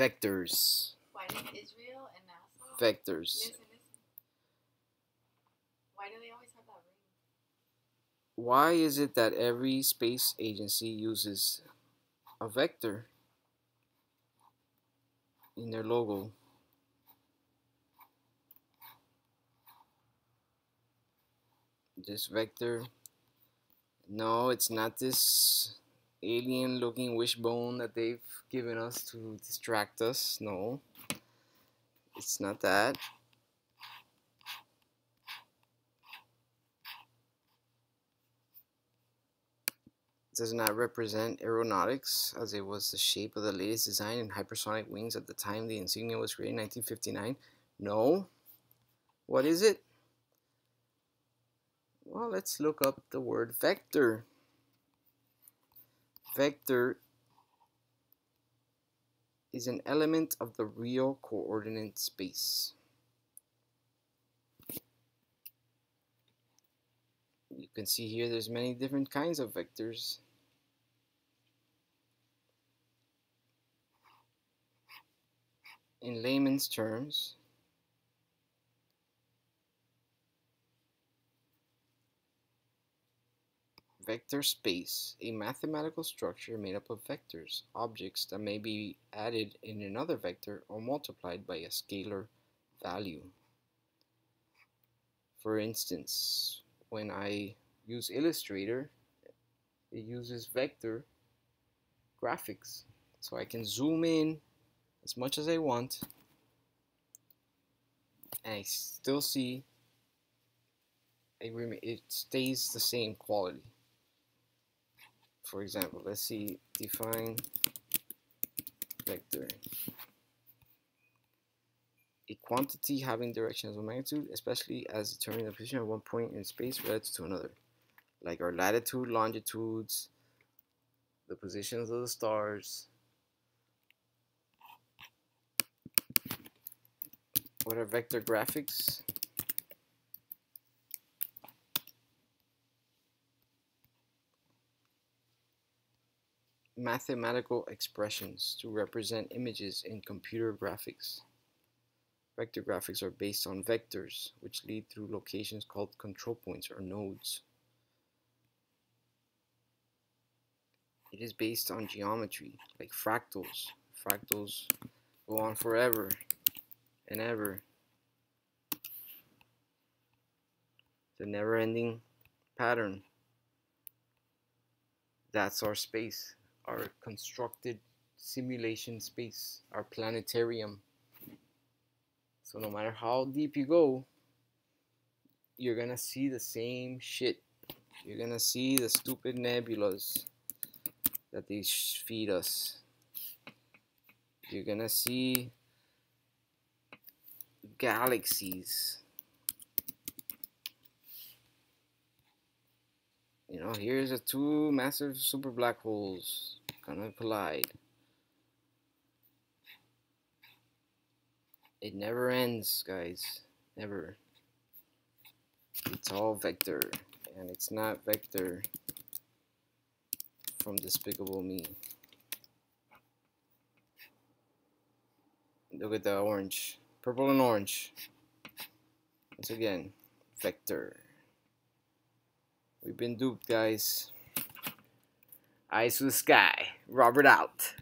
Vectors. Why did ISRO and NASA? Vectors. Listen, listen. Why do they always have that ring? Why is it that every space agency uses a vector in their logo? This vector. No, it's not this alien looking wishbone that they've given us to distract us. No. It's not that. does not represent aeronautics as it was the shape of the latest design in hypersonic wings at the time the insignia was created in 1959? No. What is it? Well, let's look up the word vector. Vector is an element of the real coordinate space. You can see here there's many different kinds of vectors. In layman's terms, vector space, a mathematical structure made up of vectors, objects that may be added in another vector or multiplied by a scalar value. For instance, when I use Illustrator, it uses vector graphics. So I can zoom in as much as I want and I still see it stays the same quality. For example, let's see define vector a quantity having directions of magnitude, especially as determining the position of one point in space relative to another, like our latitude, longitudes, the positions of the stars. What are vector graphics? Mathematical expressions to represent images in computer graphics. Vector graphics are based on vectors, which lead through locations called control points or nodes. It is based on geometry, like fractals. Fractals go on forever and ever. The never-ending pattern. That's our space, our constructed simulation space, our planetarium. So no matter how deep you go, you're gonna see the same shit. You're gonna see the stupid nebulas that they feed us. You're gonna see galaxies. You know, here's a two massive super black holes gonna collide. It never ends, guys. Never. It's all vector. And it's not vector from Despicable Me. Look at the orange. Purple and orange. Once again, vector. We've been duped, guys. Eyes to the sky. Robert out.